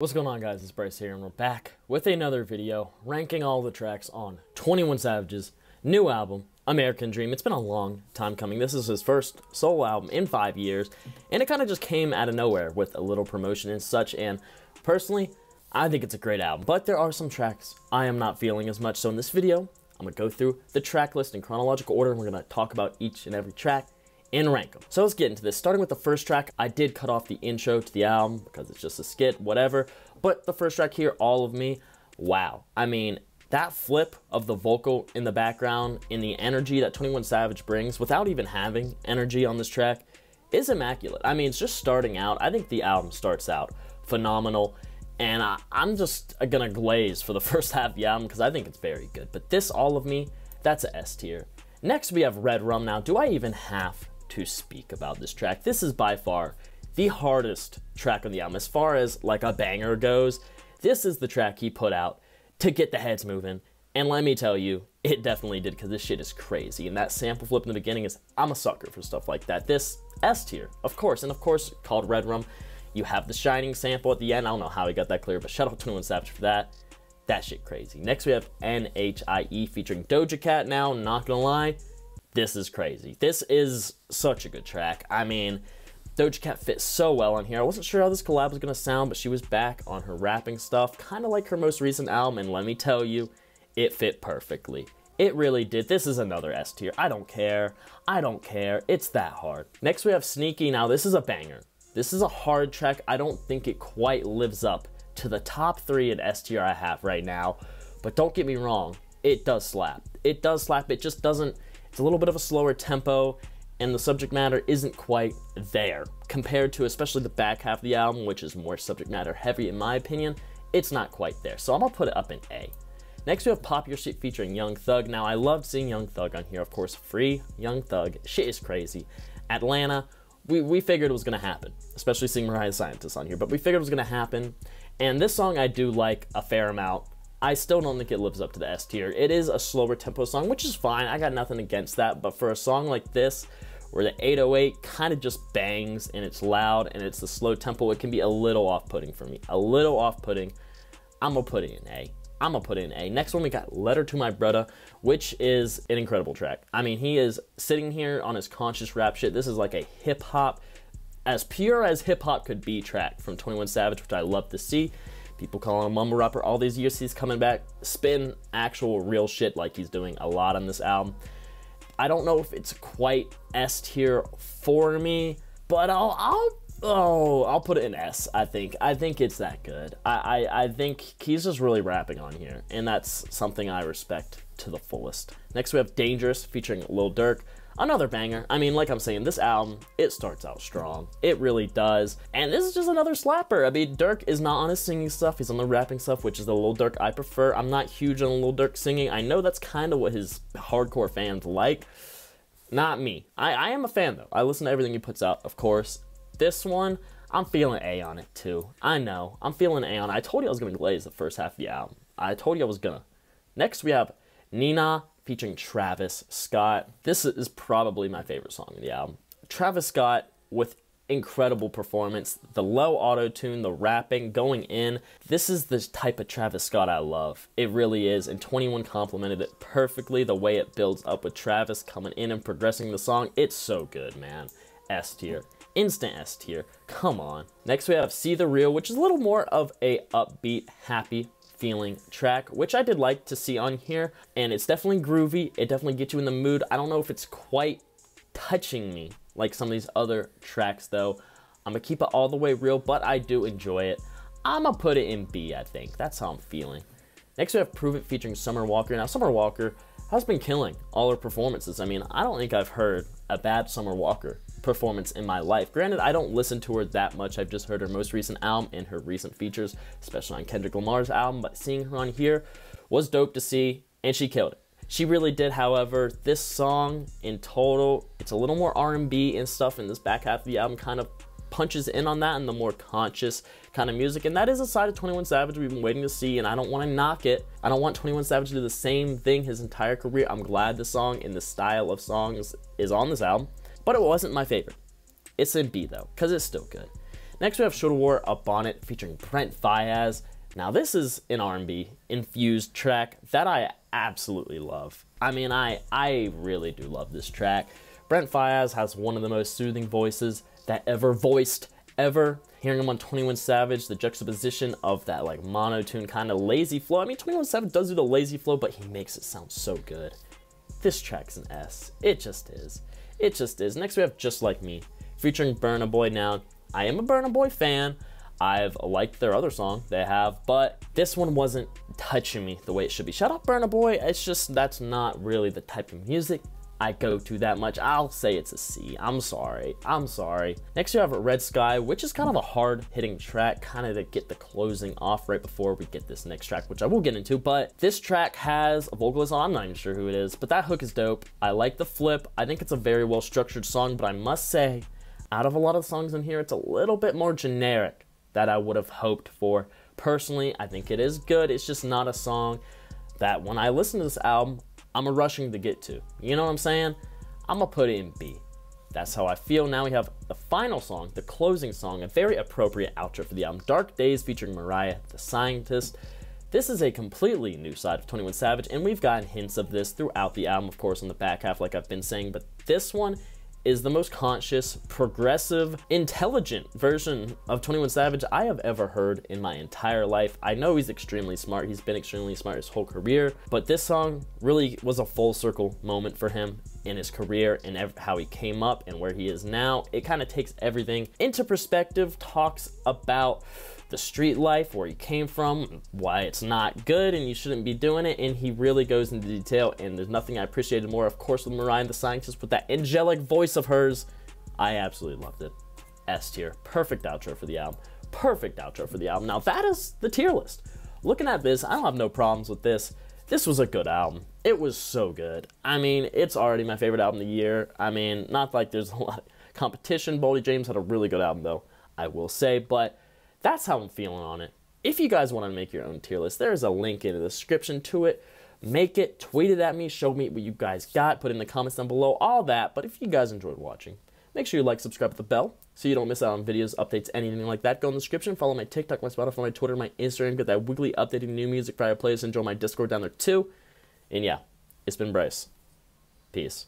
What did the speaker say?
What's going on guys, it's Bryce here and we're back with another video ranking all the tracks on 21 Savage's new album, American Dream. It's been a long time coming. This is his first solo album in five years and it kind of just came out of nowhere with a little promotion and such and personally, I think it's a great album, but there are some tracks I am not feeling as much. So in this video, I'm going to go through the track list in chronological order and we're going to talk about each and every track and rank them. So let's get into this. Starting with the first track, I did cut off the intro to the album because it's just a skit, whatever. But the first track here, All of Me, wow. I mean, that flip of the vocal in the background and the energy that 21 Savage brings without even having energy on this track is immaculate. I mean, it's just starting out. I think the album starts out phenomenal. And I, am just gonna glaze for the first half of the album because I think it's very good. But this All of Me, that's a S tier. Next, we have Red Rum. Now, do I even have to speak about this track. This is by far the hardest track on the album. As far as like a banger goes, this is the track he put out to get the heads moving. And let me tell you, it definitely did because this shit is crazy. And that sample flip in the beginning is, I'm a sucker for stuff like that. This S tier, of course, and of course, called Red Rum. You have the Shining sample at the end. I don't know how he got that clear, but shout out to 21 Savage for that. That shit crazy. Next, we have NHIE featuring Doja Cat now. Not gonna lie, this is crazy. This is such a good track. I mean, Doja Cat fits so well on here. I wasn't sure how this collab was going to sound, but she was back on her rapping stuff, kind of like her most recent album, and let me tell you, it fit perfectly. It really did. This is another S tier. I don't care. I don't care. It's that hard. Next, we have Sneaky. Now, this is a banger. This is a hard track. I don't think it quite lives up to the top three in S tier I have right now, but don't get me wrong. It does slap. It does slap. It just doesn't it's a little bit of a slower tempo, and the subject matter isn't quite there compared to especially the back half of the album, which is more subject matter heavy in my opinion. It's not quite there, so I'm gonna put it up in A. Next, we have Pop Your Shit featuring Young Thug. Now, I loved seeing Young Thug on here, of course. Free Young Thug. Shit is crazy. Atlanta, we, we figured it was to happen, especially seeing Mariah Scientist on here, but we figured it was to happen. And this song I do like a fair amount. I still don't think it lives up to the S tier. It is a slower tempo song, which is fine. I got nothing against that. But for a song like this, where the 808 kind of just bangs and it's loud and it's the slow tempo, it can be a little off putting for me. A little off putting. I'm going to put it in A. I'm going to put it in A. Next one, we got Letter to My Brudda, which is an incredible track. I mean, he is sitting here on his conscious rap shit. This is like a hip hop, as pure as hip hop could be track from 21 Savage, which I love to see. People calling him mumble rapper. All these years he's coming back, spin actual real shit like he's doing a lot on this album. I don't know if it's quite S tier for me, but I'll I'll oh I'll put it in S. I think I think it's that good. I I, I think he's just really rapping on here, and that's something I respect to the fullest. Next we have Dangerous featuring Lil Durk another banger. I mean, like I'm saying, this album, it starts out strong. It really does. And this is just another slapper. I mean, Durk is not on his singing stuff. He's on the rapping stuff, which is the Lil Durk I prefer. I'm not huge on Lil Durk singing. I know that's kind of what his hardcore fans like. Not me. I, I am a fan, though. I listen to everything he puts out, of course. This one, I'm feeling A on it, too. I know. I'm feeling A on it. I told you I was going to glaze the first half of the album. I told you I was going to. Next, we have Née-Nah featuring Travis Scott. This is probably my favorite song in the album. Travis Scott with incredible performance, the low auto tune, the rapping going in. This is the type of Travis Scott I love. It really is. And 21 complimented it perfectly the way it builds up with Travis coming in and progressing the song. It's so good, man. S tier. Instant S tier. Come on. Next we have See the Real, which is a little more of a upbeat, happy feeling track, which I did like to see on here. And it's definitely groovy. It definitely gets you in the mood. I don't know if it's quite touching me like some of these other tracks though. I'm gonna keep it all the way real, but I do enjoy it. I'm gonna put it in B, I think. That's how I'm feeling. Next we have Prove It featuring Summer Walker. Now Summer Walker has been killing all her performances. I mean, I don't think I've heard a bad Summer Walker performance in my life. Granted, I don't listen to her that much. I've just heard her most recent album and her recent features, especially on Kendrick Lamar's album, but seeing her on here was dope to see, and she killed it. She really did, however, this song in total, it's a little more R&B and stuff in this back half of the album kind of punches in on that and the more conscious kind of music. And that is a side of 21 Savage we've been waiting to see, and I don't want to knock it. I don't want 21 Savage to do the same thing his entire career. I'm glad the song in the style of songs is on this album but it wasn't my favorite. It's in B though, because it's still good. Next we have Shoulda Wore a Bonnet featuring Brent Faiyaz. Now this is an R&B infused track that I absolutely love. I mean, I I really do love this track. Brent Faiyaz has one of the most soothing voices that ever voiced ever. Hearing him on 21 Savage, the juxtaposition of that like monotone kind of lazy flow. I mean, 21 Savage does do the lazy flow, but he makes it sound so good. This track's an S. It just is. It just is. Next we have Just Like Me, featuring Burna Boy. Now, I am a Burna Boy fan. I've liked their other song they have, but this one wasn't touching me the way it should be. Shut up, Burna Boy. It's just that's not really the type of music I go to that much. I'll say it's a C. I'm sorry. I'm sorry. Next you have Red Sky, which is kind of a hard hitting track, kind of to get the closing off right before we get this next track, which I will get into. But this track has a vocalist on, I'm not even sure who it is, but that hook is dope. I like the flip. I think it's a very well structured song, but I must say, out of a lot of songs in here, it's a little bit more generic that I would have hoped for. Personally, I think it is good. It's just not a song that when I listen to this album, I'm a rushing to get to. You know what I'm saying? I'm gonna put it in B. That's how I feel. Now we have the final song, the closing song, a very appropriate outro for the album, Dark Days featuring Mariah the Scientist. This is a completely new side of 21 Savage, and we've gotten hints of this throughout the album, of course, on the back half, like I've been saying, but this one is the most conscious, progressive, intelligent version of 21 Savage I have ever heard in my entire life. I know he's extremely smart. He's been extremely smart his whole career, but this song really was a full circle moment for him in his career and how he came up and where he is now. It kind of takes everything into perspective, talks about the street life, where he came from, why it's not good and you shouldn't be doing it. And he really goes into detail. And there's nothing I appreciated more, of course, with Mariah the Scientist with that angelic voice of hers. I absolutely loved it. S tier. Perfect outro for the album. Perfect outro for the album. Now, that is the tier list. Looking at this, I don't have no problems with this. This was a good album. It was so good. I mean, it's already my favorite album of the year. I mean, not like there's a lot of competition. Boldy James had a really good album, though, I will say. But that's how I'm feeling on it. If you guys want to make your own tier list, there's a link in the description to it. Make it, tweet it at me, show me what you guys got, put in the comments down below, all that. But if you guys enjoyed watching, make sure you like, subscribe, with the bell so you don't miss out on videos, updates, anything like that. Go in the description, follow my TikTok, my Spotify, my Twitter, my Instagram, get that weekly updating new music for playlist, and join my Discord down there too. And yeah, it's been Bryce. Peace.